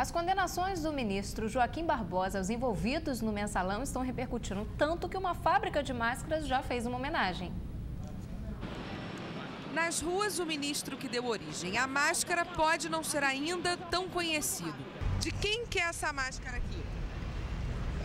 As condenações do ministro Joaquim Barbosa aos envolvidos no mensalão estão repercutindo tanto que uma fábrica de máscaras já fez uma homenagem. Nas ruas, o ministro que deu origem à máscara pode não ser ainda tão conhecido. De quem que é essa máscara aqui?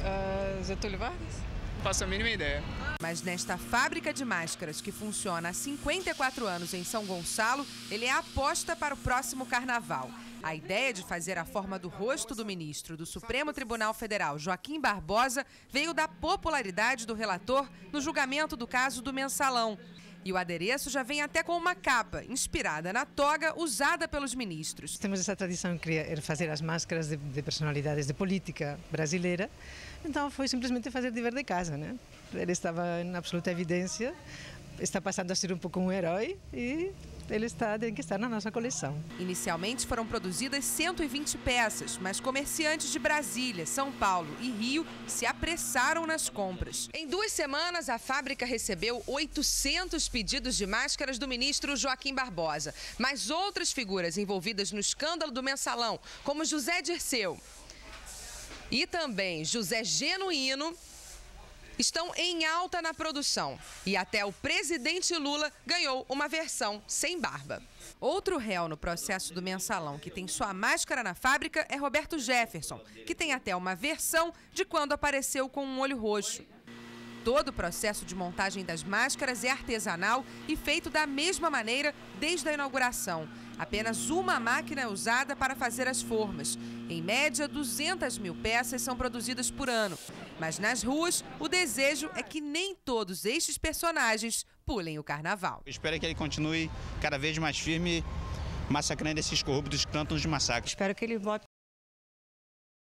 Uh, Getúlio Vargas? Faço a mínima ideia. Mas nesta fábrica de máscaras que funciona há 54 anos em São Gonçalo, ele é aposta para o próximo carnaval. A ideia de fazer a forma do rosto do ministro do Supremo Tribunal Federal, Joaquim Barbosa, veio da popularidade do relator no julgamento do caso do mensalão. E o adereço já vem até com uma capa, inspirada na toga usada pelos ministros. Temos essa tradição de fazer as máscaras de, de personalidades de política brasileira, então foi simplesmente fazer de ver de casa, né? Ele estava em absoluta evidência, está passando a ser um pouco um herói e ele está, tem que estar na nossa coleção. Inicialmente foram produzidas 120 peças, mas comerciantes de Brasília, São Paulo e Rio se apressaram nas compras. Em duas semanas, a fábrica recebeu 800 pedidos de máscaras do ministro Joaquim Barbosa. Mas outras figuras envolvidas no escândalo do mensalão, como José Dirceu e também José Genuíno, estão em alta na produção. E até o presidente Lula ganhou uma versão sem barba. Outro réu no processo do mensalão que tem sua máscara na fábrica é Roberto Jefferson, que tem até uma versão de quando apareceu com um olho roxo. Todo o processo de montagem das máscaras é artesanal e feito da mesma maneira desde a inauguração. Apenas uma máquina é usada para fazer as formas. Em média, 200 mil peças são produzidas por ano. Mas nas ruas, o desejo é que nem todos estes personagens pulem o carnaval. Eu espero que ele continue cada vez mais firme massacrando esses corruptos que tanto nos massacram. Espero que ele